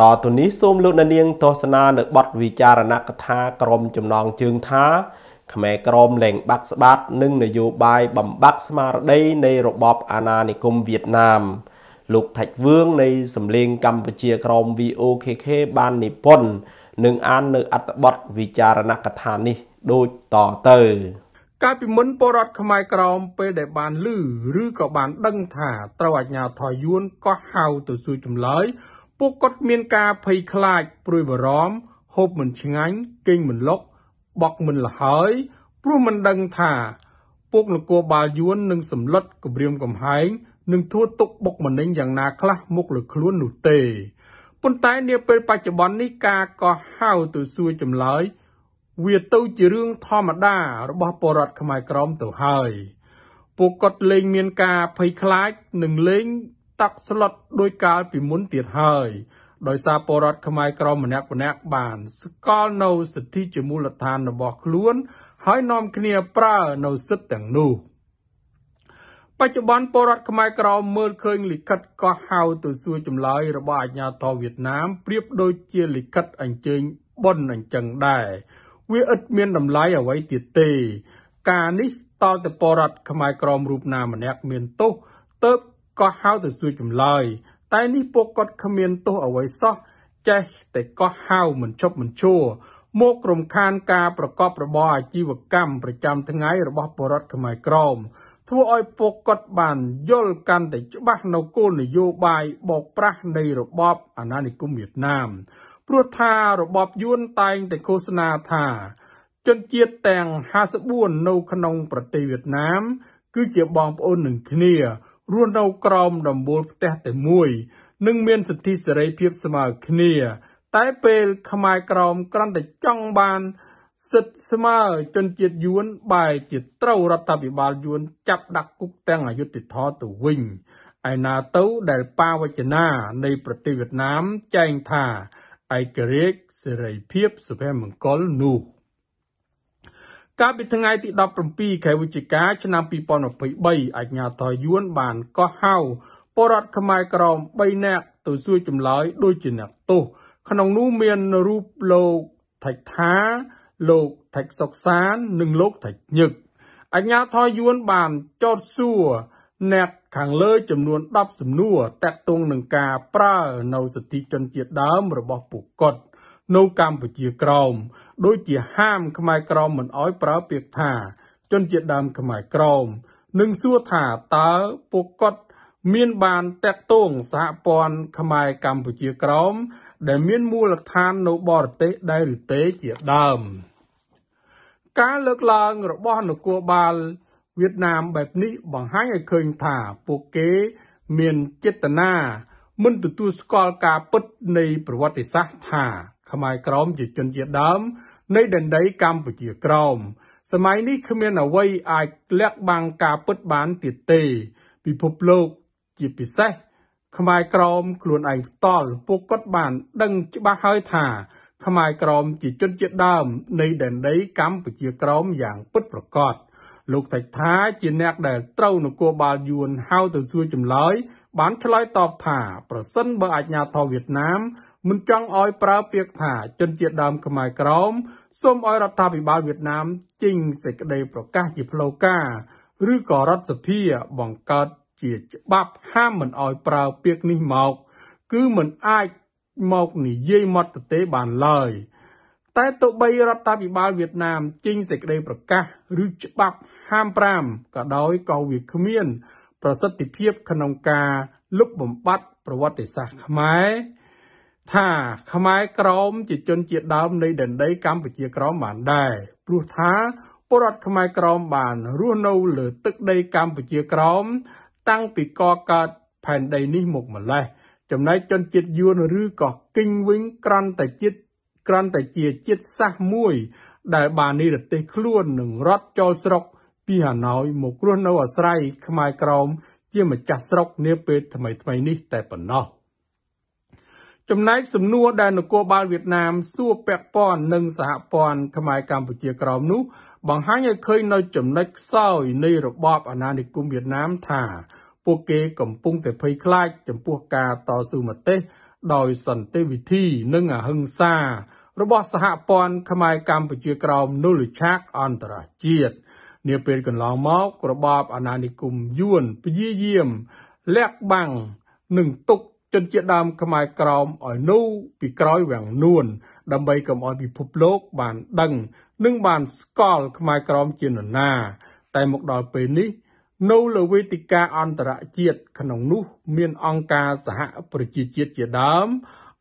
តទៅនេះសូមលោកនាងទស្សនានៅបទវិចារណកថាក្រមចំណងជើងថាខ្មែរក្រមលែងបាក់ស្បាត់និងនយោបាយបំបាក់ស្មារតីនៃរបបអាណានិគមវៀតណាម លោកថាច់វឿងនៃសម្លេងកម្ពុជាក្រម VOKK បាននិពន្ធនិងអាននៅអត្ថបទវិចារណកថានេះដូចតទៅកាលពីមុនពលរដ្ឋខ្មែរក្រមពេលដែលបានឮឬក៏បានដឹងថាត្រូវអាជ្ញាធរយួនកោះហៅទៅសួរចម្លើយ ពួកគាត់មានការភ័យខ្លាចព្រួយបារម្ភហូបមិនឆ្ងាញ់គេងមិនលុកបក់មិនលហើយព្រោះមិនដឹងថា ពួកនគរបាលយួននឹងសម្លុតគម្រាមកំហែងនិងធ្វើទុកបុកម្នេញយ៉ាងណាខ្លះមុខលើខ្លួននោះទេប៉ុន្តែនាពេលបច្ចុប្បន្ននេះការកោះហៅទៅសួរចម្លើយវាទៅជារឿងធម្មតារបស់ពលរដ្ឋខ្មែរក្រមទៅហើយពួកគាត់លែងមានការភ័យខ្លាចនិងលែង តាក់ស្លុតដោយកាលពីមុនទៀតហើយដោយសារពលរដ្ឋខ្មែរក្រមម្នាក់ម្នាក់បានស្គាល់នៅសិទ្ធិជាមូលដ្ឋានរបស់ខ្លួន ហើយនាំគ្នាប្រើនៅសិទ្ធិទាំងនោះបច្ចុប្បន្នពលរដ្ឋខ្មែរក្រមមើលឃើញលិខិតកោះហៅទៅសួរចម្លើយរបស់អាជ្ញាធរវៀតណាមប្រៀបដូចជាលិខិតអញ្ជើញបនអញ្ចឹងដែរវាឥតមានតម្លៃអ្វីទៀតទេ ការនេះតទៅពលរដ្ឋខ្មែរក្រមរូបណាម្នាក់មានទោសទៅ ក៏ហៅទៅសួរចម្លើយ តែនេះពួកគាត់គ្មានទោសអ្វីសោះចេះតែកោះហៅមិនជប់មិនជួមករំខានការប្រកបរបរអាជីវកម្មប្រចាំថ្ងៃរបស់ពលរដ្ឋខ្មែរក្រមធ្វើឲ្យពួកគាត់បានយល់កាន់តែច្បាស់នៅគោលនយោបាយបោកប្រាស់នៃរបបអាណានិគមវៀតណាមព្រោះថារបបយួនតែងតែឃោសនាថាជនជាតិទាំង54នៅក្នុងប្រទេសវៀតណាម គឺជាបងប្អូននឹងគ្នា រស់នៅក្រោមដំបូលផ្ទះតែមួយនិងមានសិទ្ធិសេរីភាពស្មើគ្នា តែពេលខ្មែរក្រមគ្រាន់តែចង់បាន សិទ្ធិស្មើជនជាតិយួនបែរជាត្រូវរដ្ឋាភិបាលយួនចាប់ដាក់គុកទាំងអយុធធរទៅវិញឯណាទៅដែលបាវចនានៃប្រទេសវៀតណាមចែងថាឯករាជ្យសេរីភាពសុភមង្គលនោះ កាលពីថ្ងៃទី17ខែវិច្ឆិកាឆ្នាំ2023អាជ្ញាធរយួនបានកោះហៅបរដ្ឋខ្មែរក្រម3នាក់ទៅសួរចម្លើយដូចជាអ្នកទោសក្នុងនោះមានរូបលោកថៃថាលោកថៃសុកសាននិងលោកថៃញឹកអាជ្ញាធរយួនបានចោទសួរអ្នកខាងលើចំនួន10សំណួរតាក់ទងនឹងការប្រើនៅសិទ្ធិជនជាតិដើមរបស់ពួកគាត់ នៅកម្ពុជាក្រោមដូចជាហាមខ្មែរក្រមមិនអោយប្រើពាក្យថាជនជាតិដើមខ្មែរក្រមនិងសួរថាតើពួកគាត់មានបានតាក់ទងសហព័ន្ធខ្មែរកម្ពុជាក្រមដែលមានមូលដ្ឋាននៅបរទេសដែរឬទេជាដើម ការលើកឡើងរបស់នគរបាលវៀតណាមបែបនេះបង្ហាញឲ្យឃើញថាពួកគេមានចេតនាមិនទទួលស្គាល់ការពិតនៃប្រវត្តិសាស្ត្រថា ខ្មែរក្រមជាជនជាតិដើម នៃដែនដីកម្ពុជាក្រមសម័យនេះគ្មានអ្វីអាចលាក់បាំងការពិតបានទៀតទេ ពិភពលោកជាពិសេសខ្មែរក្រមខ្លួនឯងផ្ទាល់ពួកគាត់បាន ដឹងច្បាស់ហើយថា ខ្មែរក្រមជាជនជាតិដើម នៃដែនដីកម្ពុជាក្រមយ៉ាងពិតប្រាកដលោកតែថាជាអ្នកដែលត្រូវនគរបាលយួនហៅទៅសួរចម្លើយបានឆ្លើយតបថា ប្រសិនបើអាជ្ញាធរវៀតណាម មិនចង់ឲ្យប្រើពាក្យថាជនជាតិដើមខ្មែរក្រមសូមឲ្យរដ្ឋាភិបាលវៀតណាមចេញសេចក្តីប្រកាសជាផ្លូវការឬក៏រដ្ឋសភាបង្កើតជាច្បាប់ហាមមិនឲ្យប្រើពាក្យនេះមក គឺមិនអាចមកនិយាយមកទេបានឡើយតែទោះបីរដ្ឋាភិបាលវៀតណាមចេញសេចក្តីប្រកាសឬច្បាប់ហាម5ក៏ដោយក៏វាគ្មាន ប្រសិទ្ធភាពក្នុងការលុបបំបាត់ប្រវត្តិសាស្ត្រខ្មែរ ថាខ្មែរក្រមជាជនជាតិដើមនៃដែនដីកម្ពុជាក្រមបានដែរព្រោះថាពលរដ្ឋខ្មែរក្រមបានរស់នៅលើទឹកដីកម្ពុជាក្រម តាំងពីកកើតផែនដីនេះមកម្លេះចំណែកជនជាតិយួនឬក៏គិញវិញក្រាន់តែជាតិក្រាន់តែជាជាតិសាសន៍មួយ ដែលបាននិរទេសខ្លួននឹងរត់ចូលស្រុក ពីហាណោយមករស់នៅអាស្រ័យខ្មែរក្រមជាម្ចាស់ស្រុកនាពេលថ្មីថ្មីនេះតែប៉ុណ្ណោះ ចំណែកសំណួរដែលនគរបាលវៀតណាមសួរពាក់ព័ន្ធនឹងសហព័ន្ធខ្មែរកម្ពុជាក្រោមនោះ បង្ហាញឲ្យឃើញនៅចំណុចខ្សោយនៃរបបអាណានិគមវៀតណាមថា ពួកគេកំពុងតែភ័យខ្លាចចំពោះការតស៊ូមតិដោយសន្តិវិធីនិងអហិង្សា របស់សហព័ន្ធខ្មែរកម្ពុជាក្រោមនុលឆាកអន្តរជាតិនាពេលកន្លងមករបបអាណានិគមយួនព្យាយាមលាក់បាំងនិងទុក ជនជាតិដើមខ្មែរក្រោមឲ្យនៅពីក្រោយវាំងនួន ដើម្បីកុំឲ្យពិភពលោកបានដឹង និងបានស្គាល់ខ្មែរក្រមជានរណា តែមកដល់ពេលនេះ នៅលើវេទិកាអន្តរជាតិក្នុងនោះ មានអង្គការសហប្រជាជាតិជាដើម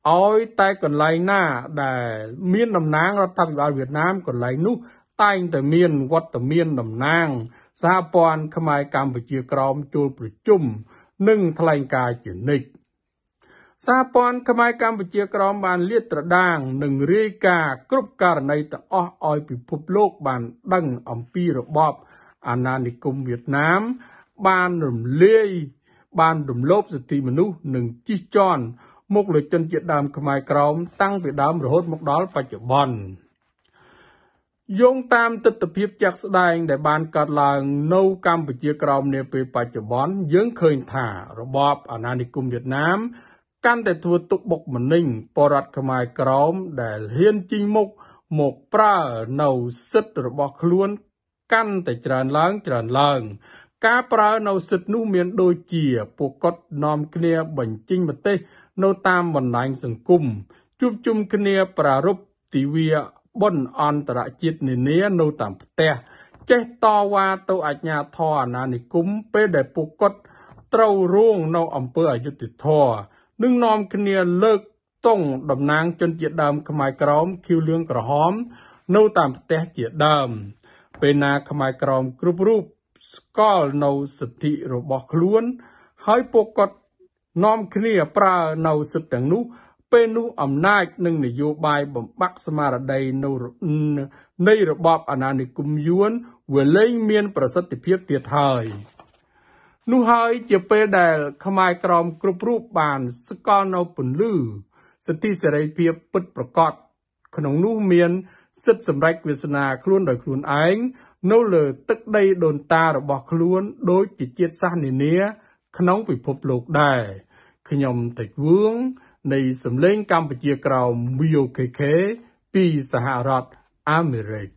ឲ្យតែកន្លែងណាដែលមានតំណាងរដ្ឋាភិបាលវៀតណាមកន្លែងនោះ តែងតែមានវត្តមានតំណាងសហព័ន្ធខ្មែរកម្ពុជាក្រមចូលប្រជុំនិងថ្លែងការណ៍ជានិច្ច សហព័ន្ធខ្មែរកម្ពុជាក្រមបានលាតត្រដាងនិងរាយការណ៍គ្រប់ករណីទាំងអស់ឲ្យពិភពលោកបានដឹងអំពីរបបអាណានិគមវៀតណាម បានរំលាយបានរំលោភសិទ្ធិមនុស្សនិងជិះជាន់មកលើជនជាតិដើមខ្មែរក្រមតាំងពីដើមរហូតមកដល់បច្ចុប្បន្នយោងតាមទស្សនវិជ្ជាជាក់ស្ដែងដែលបានកើតឡើងនៅកម្ពុជាក្រោមនាពេលបច្ចុប្បន្នយើងឃើញថារបបអាណានិគមវៀតណាម កាន់តែធ្វើទុកបុកម្នេញបរដ្ឋខ្មែរក្រមដែលហ៊ានជីងមុខមកប្រើនៅសិទ្ធិរបស់ខ្លួនកាន់តែច្រើនឡើងច្រើនឡើង ការប្រើនៅសិទ្ធិនោះមានដូចជាពួកគាត់នាំគ្នាបញ្ចេញមតិនៅតាមបណ្ដាញសង្គមជួបជុំគ្នាប្រារព្ធទិវាបុណ្យអន្តរជាតិនានានៅតាមផ្ទះចេះតវ៉ាទៅអាជ្ញាធរអាណានិគមពេលដែលពួកគាត់ត្រូវរងនៅអំពើអយុត្តិធម៌ និងនាំគ្នាលើកទង់តំណាងជនជាតិដើមខ្មែរក្រមខៀវលឿងក្រហម នៅតាមផ្ទះជាដើម ពេលណាខ្មែរក្រមគ្រប់រូបស្គាល់នៅសិទ្ធិរបស់ខ្លួន ហើយពួកគាត់នាំគ្នាប្រើនៅសិទ្ធិទាំងនោះពេលនោះអំណាចនិងនយោបាយបំបាក់ស្មារតីនៅនៃរបបអាណានិគមយួនវាលែងមានប្រសិទ្ធភាពទៀតហើយ នោះហើយជាពេលដែល ខ្មែរក្រមគ្រប់រូបបាន ស្គាល់នៅពន្លឺសិទ្ធិសេរីភាពពិតប្រាកដក្នុងនោះមាន សិទ្ធិសម្រេចវាសនាខ្លួនដោយខ្លួនឯងនៅលើទឹកដីដូនតារបស់ខ្លួនដោយជាជាតិសាសន៍នានា ក្នុងពិភពលោកដែរខ្ញុំតិចវឿងនៃសម្លេងកម្ពុជាក្រោម VOKK ពីសហរដ្ឋអាមេរិក